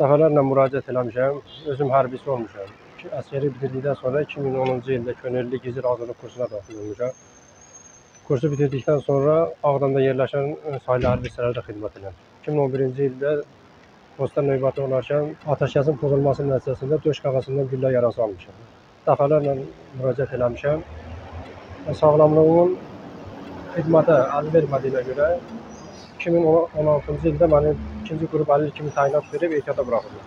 Dəfələrlə müraciət eləmişəm. Özüm hərbisi olmuşam. Əsgəri bitirdikdən sonra 2010-cu ildə könüllü gizli razılıq kursuna daxil olmuşam. Kursu bitirdikdən sonra Ağdamda yerləşən e, sahil hərbi hissələrdə xidmət elədim. 2011-ci ildə postda növbəti olarkən atəşkəsin pozulması nəticəsində döş qağasından güllə yarası almışam. Dəfələrlə müraciət eləmişəm. Sağlamlığımın xidmətə əl vermədiyinə görə 2016-cı ildə məni ikinci qrup əlil kimi təyinat verib ehtiyata buraxıblar.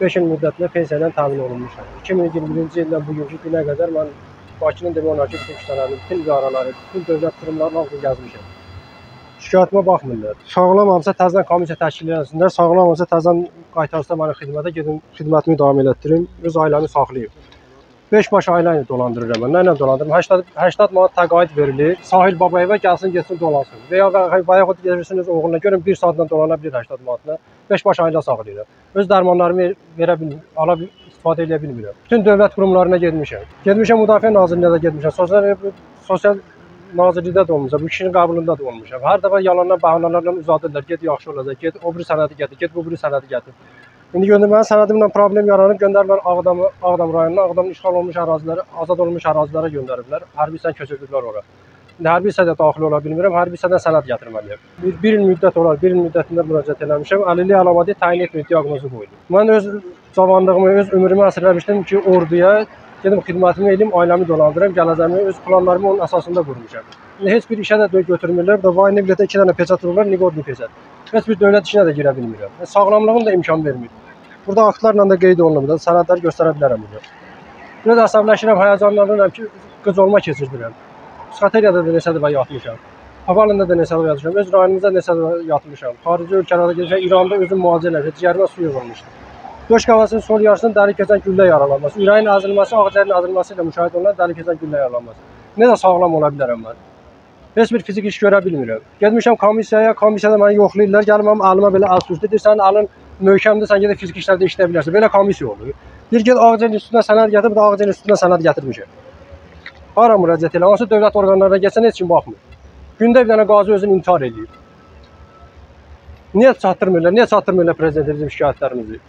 5 il müddətinə pensiya ilə təmin olunmuşam. 2021-ci ildən bugünkü günə qədər mən Bakının demək olar ki, bütün küçələri, bütün idarələri, bütün dövlət qurumlarını hamısını gəzmişəm. Şikayətimə baxmırlar. Sağlamamsa təzədən komissiya təşkil etsinlər, sağlamamsa təzədən qaytarsınlar məni xidmətə gedim, xidmətimi davam elətdirim, öz ailəmi saxlayım. 5 baş ailə ilə dolandırıram mən. Nə ilə dolandırıram? 80 80 manat təqaüd verilir. Sahil Babayeva gəlsin, getsin dolansın. Və ya bayaq gedirsiniz oğluna görün 1 saatla dolana bilir 80 manatla. 5 baş ailə saxlayıram. Öz dərmanlarımı verə bilmir, ala istifadə edə bilmirəm. Bütün dövlət qurumlarına getmişəm. Getmişəm Müdafiə Nazirliyinə də getmişəm. Sosial sosial Nazirlikdə də olmuşam, bu kişinin qəbulunda da olmuşam. Hər dəfə yalandan bəhanələrlə uzadırlar. Get yaxşı olacaq, get o biri sənədi gətir, get bu biri sənədi gətir. İndi göndərmənin sənədimlə problem yaranıb göndəriblər Ağdam Ağdam rayonuna, Ağdamın işğal olunmuş ərazilərə, azad olunmuş ərazilərə göndəriblər. Hərbi hissə köçürdülər ora. İndi hərbi hissədə daxil ola bilmirəm, hərbi hissədən sənəd gətirməliyəm. Bir, bir il müddət olar, bir il müddətində müraciət eləmişəm, əlillik əlaməti təyin etmir, diaqnozu qoyulub. Mən öz cavanlığımı, öz ömrümü əsirləmişdim ki, orduya gedim xidmətimi edim, ailəmi dolandırım, gələcəyimi, öz planlarımı onun əsasında qurmuşam. İndi heç bir işə də götürmürlər və vayne biletə 2 dənə peçat vururlar, niqodlu peçat. Heç bir dövlət işinə də girə bilmirəm. Və Sağlamlığım da imkan vermir. Burada aktlarla da qeyd olunub da, sənədləri göstərə bilərəm burada. Biraz əsəbləşirəm, həyəcanlanıram ki, qıc olma keçirdirəm. Psixoteriyada da neçə dəfə yatmışam. Havalında da neçə dəfə yatmışam. Öz rayonumuzda neçə dəfə yatmışam. Xarici ölkələrdə gəlmişəm, İranda özüm müalicə eləmişəm. Ciyərimə su yığılmışdı. Döş qavasının sol yarısının dəri keçən güllə yaralanması, ürəyin əzilməsi, ağciyərin əzilməsi ilə müşahidə olunan dəri keçən güllə yaralanması. Necə sağlam ola bilərəm mən? Heç bir fizik iş görə bilmirəm. Getmişəm komissiyaya, komissiyada məni yoxlayırlar, gəlib mənim əlimə belə əl sürtdü. Deyir, sənin əlin möhkəmdir, sən gedib fizik işlərdə işləyə bilərsən. Belə komissiya olur. Bir get ağciyərin üstünə sənəd gətir, bir də ağciyərin üstünə sənəd gətirmişəm. Hara müraciət elə? Hansı dövlət orqanlarına getsən heç kim baxmır. Gündə bir dənə qazi özünü intihar eləyir. Niyə çatdırmırlar? Niyə çatdırmırlar prezidentə bizim şikayətlərimizi?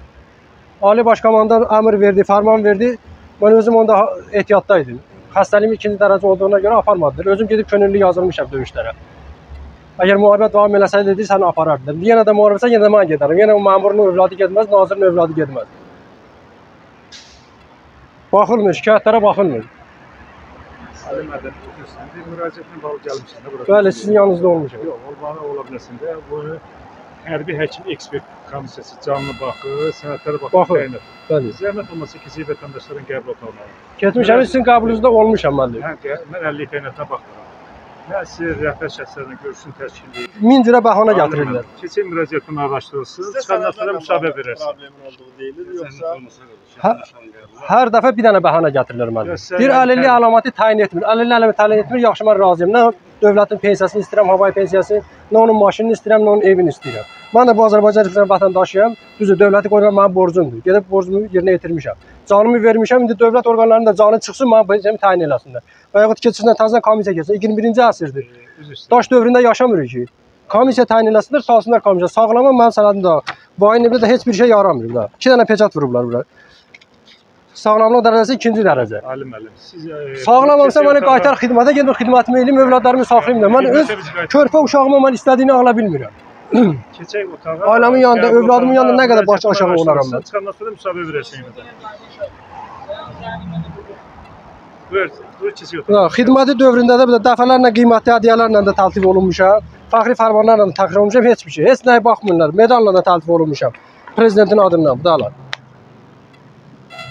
Ali Baş Komandan əmr verdi, fərman verdi. Mən özüm onda ehtiyatda idim. Xəstəliyim ikinci dərəcə olduğuna görə aparmadılar. Özüm gedib könüllü yazılmışam döyüşlərə. Əgər müharibə davam eləsəydi, dedi, səni aparardılar. Yenə də müharibəsə, yenə də mən gedərəm. Yenə o məmurun övladı getməz, nazirin övladı getməz. Baxılmır, şikayətlərə baxılmır. Ali Mədəni Ofisin bir müraciətinə bağlı gəlmişsən də bura. Bəli, sizin yanınızda olmuşam. Yox, olmalı ola bilərsən də. Bunu hərbi həkim ekspert komissiyası canlı baxır, sənədlərə baxır. Baxır. təyin edir. Bəli. Zəhmət olmasa kiçik vətəndaşların qəbul otağına. Getmişəm, sizin qəbulunuzda olmuşam mən. də. Hə, mən 50 təyinatına baxıram. Hə, siz rəhbər şəxslərlə görüşün təşkil edin. Min cürə bəhanə gətirirlər. Keçən müraciətin araşdırılsın, çıxandan sonra müsahibə verərsən. Problemin olduğu deyilir yoksa Hə- Hər dəfə bir dənə bəhanə gətirirlər mənə. Bir əlillik əlaməti təyin etmir. Əlillik əlaməti təyin etmir, yaxşı mən razıyam. Nə dövlətin pensiyasını istəyirəm, hava pensiyasını, nə onun maşınını istəyirəm, nə onun evini istəyirəm. Mən də bu Azərbaycan Respublikasının vətəndaşıyam. Düzdür, dövləti qorumaq mənim borcumdur. Gedib borcumu yerinə yetirmişəm. Canımı vermişəm. İndi dövlət orqanlarının da canı çıxsın, mənim pensiyamı təyin eləsinlər. Və yaxud keçindən təzədən komissiya keçsin. 21-ci əsrdir. Daş dövründə yaşamırıq ki. Komissiya təyin eləsinlər, salsınlar komissiya. Sağlamam mənim sənədim də. Vayın evdə də heç bir şey yaramır da. 2 dənə peçat vurublar bura. Sağlamlıq dərəcəsi ikinci dərəcə. Ali müəllim, siz e, Sağlamamsa məni qaytar xidmətə gedim, xidmətimi eləyim, övladlarımı saxlayım da. Mən öz körpə uşağıma mən istədiyini ala bilmirəm. Keçək otağa. Ailəmin yanında, övladımın yanında nə qədər baş aşağı olaram mən. Çıxandan sonra müsahibə də. Buyur, buyur keçək otağa. Xidməti dövründə də dəfələrlə qiymətli hədiyyələrlə də təltif olunmuşam. Fəxri fərmanlarla da təqdim olunmuşam, heç bir şey. Heç nəyə baxmırlar. Medalla da təltif olunmuşam. Prezidentin adından, bu da alar.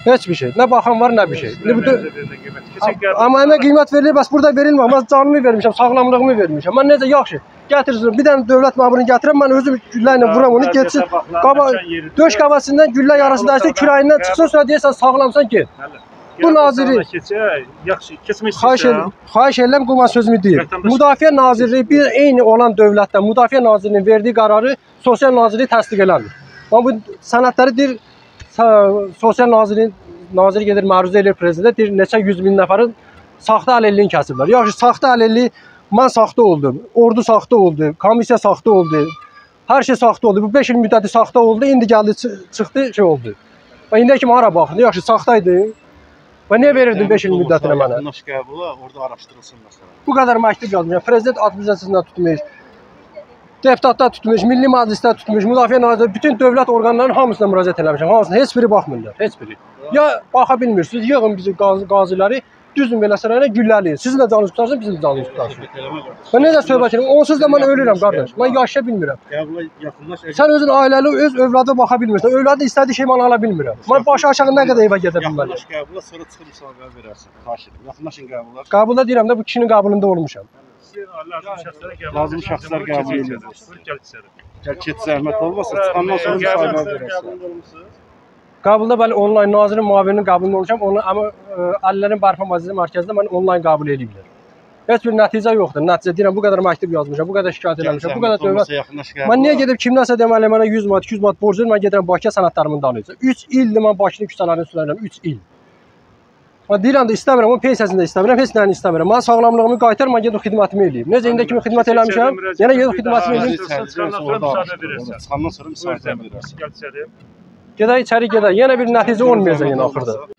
Heç bir şey. Nə baxan var, nə bir şey. İndi qəbul. Amma əmə qiymət verilir, bəs burada verilmir. Mən canımı vermişəm, sağlamlığımı vermişəm. Mən necə yaxşı gətirsin, bir dənə dövlət məmurunu gətirəm, mən özüm güllə ilə vuram onu getsin. Qaba döş qavasından güllə yarası dərsə kürayindən çıxsın, sonra deyirsən sağlamsan get. bu naziri- yaxşı, keçmək Xahiş edirəm, xahiş edirəm mən sözümü. Vətəndaş- Müdafiə Nazirliyi bir eyni olan dövlətdən Müdafiə Nazirliyinin verdiyi qərarı Sosial Nazirliyi təsdiq eləmir. Amma bu sənədləri deyir Sosial Nazirliyin nazir gedir məruzə edir prezident deyir neçə 100 min nəfərin saxta əlilliyin kəsiblər. Yaxşı, saxta əlillik mən saxta oldum. Ordu saxta oldu, komissiya saxta oldu. Hər şey saxta oldu. Bu 5 il müddəti saxta oldu. İndi gəldi çı- çıxdı şey oldu. Və indi kimi hara baxın? Yaxşı saxta idi. Və niyə verirdin 5 il müddətinə mənə? Yaxınlaş qəbula, orada araşdırılsın məsələn. Bu qədər məktub yazmışam. Prezident administrasiyasından tutmuş, deputatlar tutmuş, Milli Məclislər tutmuş, Müdafiə Nazirliyi bütün dövlət orqanlarının hamısına müraciət eləmişəm. Hamısına heç biri baxmırlar, heç biri. Ya baxa bilmirsiniz, yığın bizi qazi, qaziləri düzün beləsənə güllələyin. Sizin də canınız qutarsın, bizim də eləmə qardaş. Mən necə söhbət edirəm? Onsuz da mən ölürəm qardaş. Mən yaşaya bilmirəm. Sən özün ailəli öz övladı baxa bilmirsən. Övladı istədiyi şey mən ala bilmirəm. Mən başı aşağı nə qədər evə gedə bilməliyəm. Yaxınlaş qəbula, sonra çıxıb müsahibəyə verərsən. Yaxınlaşın qəbula. Qəbulda deyirəm də bu kişinin qəbulunda olmuşam. Lazım şəxslərə qəbul Lazım şəxslər qəbul edilir. Gəl içəri. Gəl keç zəhmət olmasa, çıxandan sonra müsahibəyə verərsən. Qəbulda bəli onlayn nazirin müavininin qəbulunda olmuşam. Onu amma Əllərin Bərpa Müalicəsi Mərkəzində mən onlayn qəbul ediblər. Heç bir nəticə yoxdur. Nəticə deyirəm bu qədər məktub yazmışam, bu qədər şikayət eləmişəm, bu qədər dövlət. Mən niyə gedib kimdənsə deməli mənə 100 manat, 200 manat borc verir, mən gedirəm Bakıya sənədlərimi danıyacağam. 3 ildir mən Bakının küçələrini sürərəm, 3 il. Mən deyirəm də istəmirəm, o pensiyasını da istəmirəm, heç nəyini istəmirəm. Mən sağlamlığımı qaytar, mən gedib xidmətimi eləyim. Necə indi kimi xidmət eləmişəm, yenə gedib xidmətimi eləyim. Çıxandan sonra. Gəl içəri. Gedək içəri gedək. Yenə bir nəticə olmayacaq yenə axırda.